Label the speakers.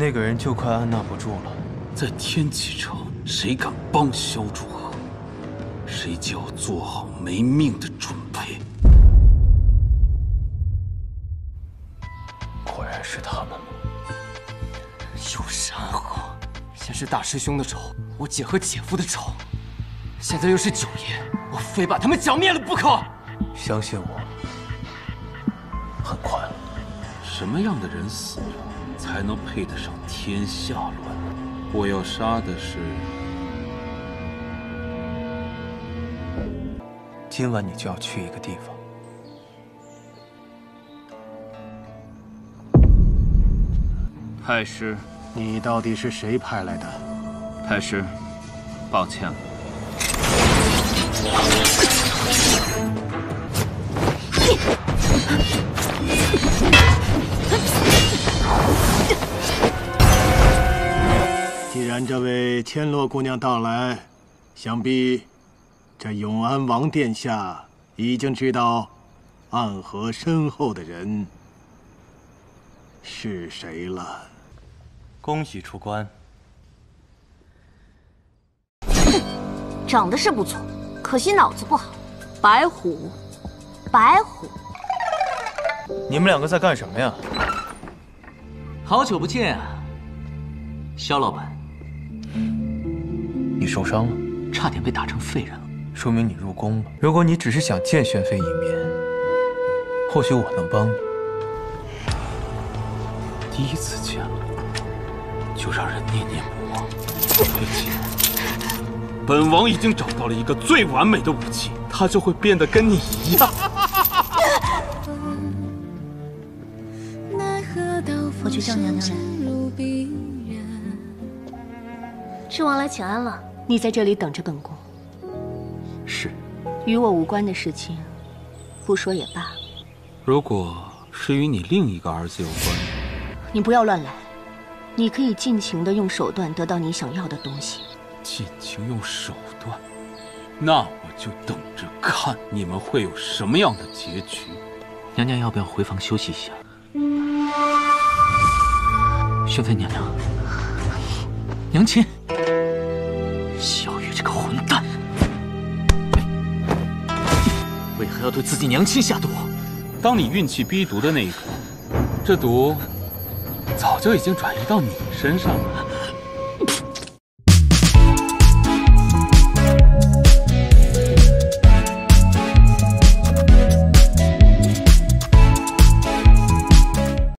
Speaker 1: 那个人就快按捺不住了。
Speaker 2: 在天启城，谁敢帮萧祝和，谁就要做好没命的准备。
Speaker 1: 果然是他们吗？
Speaker 3: 有山河，先是大师兄的仇，我姐和姐夫的仇，现在又是九爷，我非把他们剿灭了不可。
Speaker 1: 相信我，很快了。
Speaker 2: 什么样的人死了，才能配得上天下乱？我要杀的是……
Speaker 1: 今晚你就要去一个地方。
Speaker 4: 太师，
Speaker 5: 你到底是谁派来的？
Speaker 4: 太师，抱歉了。
Speaker 5: 这位千落姑娘到来，想必这永安王殿下已经知道暗河身后的人是谁了。
Speaker 1: 恭喜出关。
Speaker 6: 长得是不错，可惜脑子不好。白虎，白虎，
Speaker 1: 你们两个在干什么呀？
Speaker 3: 好久不见啊，肖老板。
Speaker 1: 你受伤了，
Speaker 3: 差点被打成废人了，
Speaker 1: 说明你入宫了。如果你只是想见宣妃一面，或许我能帮你。
Speaker 2: 第一次见了，就让人念念不忘。而且，本王已经找到了一个最完美的武器，它就会变得跟你一样。
Speaker 6: 我去叫娘娘来。
Speaker 7: 是王来请安了。
Speaker 6: 你在这里等着本宫。
Speaker 2: 是。
Speaker 6: 与我无关的事情，不说也罢。
Speaker 2: 如果是与你另一个儿子有关，
Speaker 6: 你不要乱来。你可以尽情的用手段得到你想要的东西。
Speaker 2: 尽情用手段，那我就等着看你们会有什么样的结局。
Speaker 3: 娘娘要不要回房休息一下？宣妃娘娘，娘亲，要对自己娘亲下毒？
Speaker 2: 当你运气逼毒的那一刻，这毒早就已经转移到你身上了。